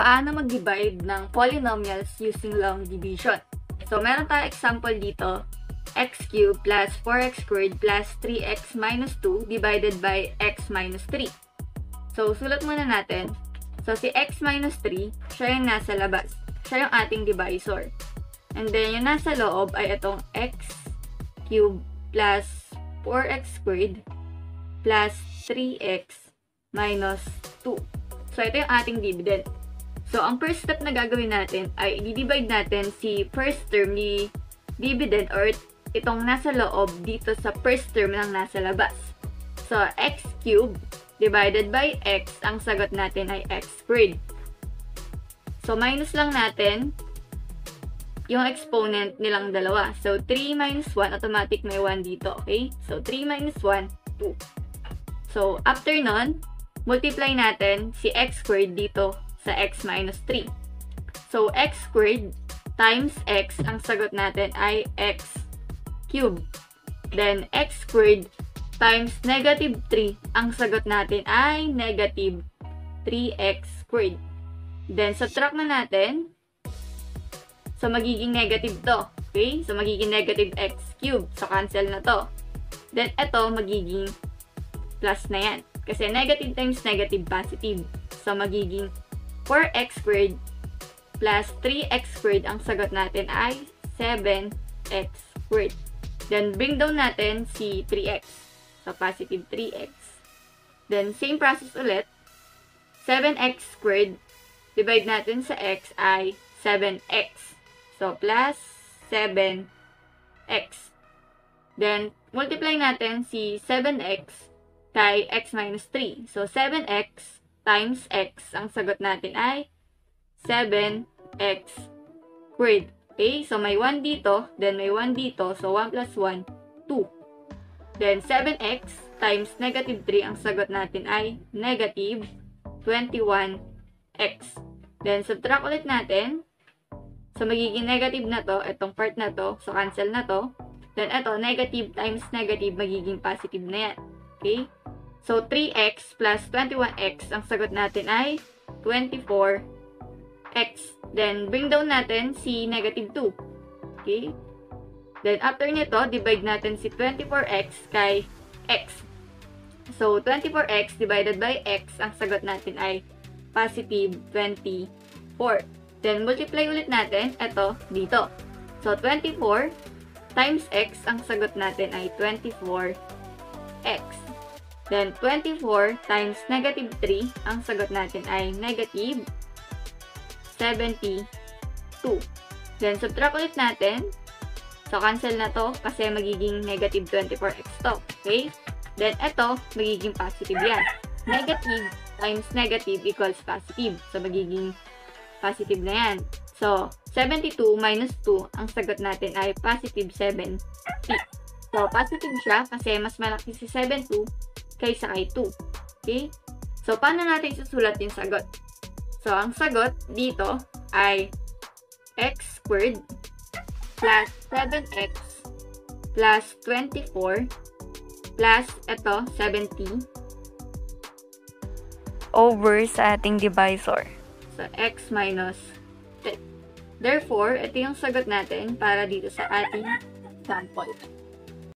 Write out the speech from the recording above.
paano mag-divide ng polynomials using long division. So, meron tayo example dito, x cubed plus 4x squared plus 3x minus 2 divided by x minus 3. So, sulat muna natin. So, si x minus 3, siya yung nasa labas. Siya yung ating divisor. And then, yung nasa loob ay itong x cubed plus 4x squared plus 3x minus 2. So, ito yung ating dividend. So, ang first step na gagawin natin ay i-divide natin si first term ni dividend or itong nasa loob dito sa first term ng nasa labas. So, x cubed divided by x, ang sagot natin ay x squared. So, minus lang natin yung exponent nilang dalawa. So, 3 minus 1, automatic may 1 dito, okay? So, 3 minus 1, 2. So, after nun, multiply natin si x squared dito sa x minus 3. So, x squared times x, ang sagot natin ay x cubed. Then, x squared times negative 3, ang sagot natin ay negative 3x squared. Then, subtract na natin. So, magiging negative to. Okay? So, magiging negative x cubed. So, cancel na to. Then, ito, magiging plus na yan. Kasi negative times negative, positive. So, magiging 4x squared plus 3x squared. Ang sagot natin ay 7x squared. Then, bring down natin si 3x. So, positive 3x. Then, same process ulit. 7x squared. Divide natin sa x ay 7x. So, plus 7x. Then, multiply natin si 7x kay x minus 3. So, 7x times x, ang sagot natin ay 7x squared. Okay? So, may 1 dito, then may 1 dito. So, 1 plus 1, 2. Then, 7x times negative 3, ang sagot natin ay negative 21x. Then, subtract ulit natin. So, magiging negative na to, itong part na to. So, cancel na to. Then, ito, negative times negative, magiging positive na yan. Okay? So, 3x plus 21x, ang sagot natin ay 24x. Then, bring down natin si negative 2. Okay? Then, after nito, divide natin si 24x kay x. So, 24x divided by x, ang sagot natin ay positive 24. Then, multiply ulit natin, ito, dito. So, 24 times x, ang sagot natin ay 24x. Then, 24 times negative 3, ang sagot natin ay negative 72. Then, subtract ulit natin. So, cancel na to kasi magiging negative 24x to. Okay? Then, ito, magiging positive yan. Negative times negative equals positive. So, magiging positive na yan. So, 72 minus 2, ang sagot natin ay positive 70. So, positive siya kasi mas malaki si 72 kaysa kay 2. Okay? So, paano natin susulat yung sagot? So, ang sagot dito ay x squared plus 7x plus 24 plus ito, 70 over sa ating divisor. So, x minus 10. Therefore, ito yung sagot natin para dito sa ating sample.